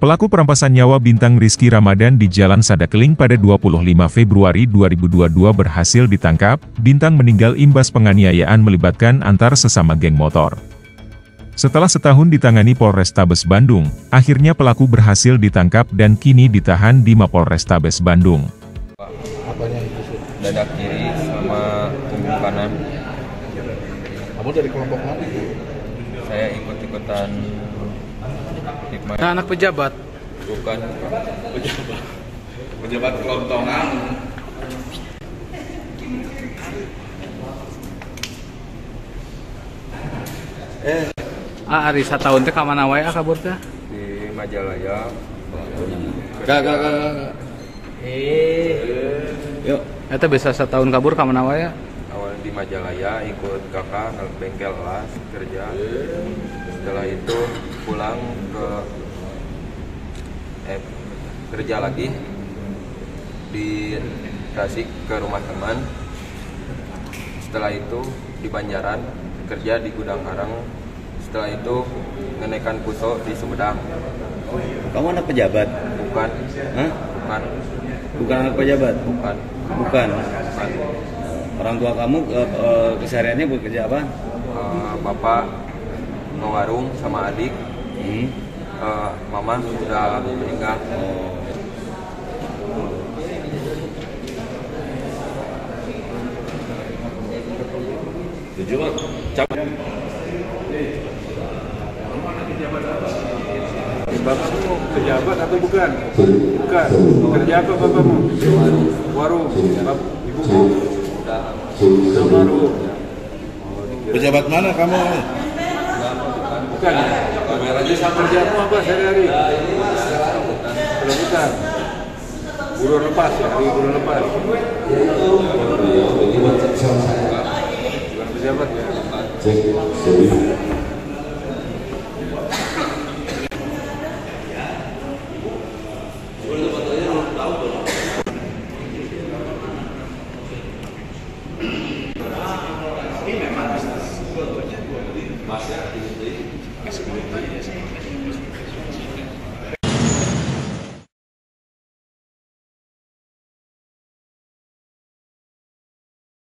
Pelaku perampasan nyawa bintang Rizky Ramadan di Jalan Sadakeling pada 25 Februari 2022 berhasil ditangkap. Bintang meninggal imbas penganiayaan melibatkan antar sesama geng motor. Setelah setahun ditangani Polrestabes Bandung, akhirnya pelaku berhasil ditangkap dan kini ditahan di Mapolrestabes Bandung. Apanya itu sih? dada kiri sama punggung kanan Kamu dari kelompok mana? saya ikut-ikutan hikmah Nah, anak pejabat. bukan Pejabat kelontongan. Ah, ari tahun teh ka mana wae ah kabur teh? di Majalaya Gak, gak, gak, gak. Yuk. Eta bisa setahun kabur ka mana wae? awal di Majalaya ikut kakak ke bengkel las kerja setelah itu pulang ke eh, kerja lagi di Tasik ke rumah teman setelah itu di Banjaran kerja di gudang karang setelah itu ngenaikan puso di Sumedang Kamu anak pejabat? bukan Hah? bukan Bukan anak pejabat? bukan Bukan. bukan Orang tua kamu eh, eh, kesehariannya bekerja apa? Eh, bapak ngewarung sama adik Hmm. Eh, mama sudah meninggal Oh. Tujuh. Cap. Bapakmu pejabat atau bukan? Bukan. Kerja apa bapakmu? Warung. Bap- Ibumu? Pejabat mana kamu? Bukan. Berarti kerjamu apa sehari-hari? Kalau bukan. Buruan lepas ya, hari buruan lepas. Bukan pejabat ya. mas é aquilo daí?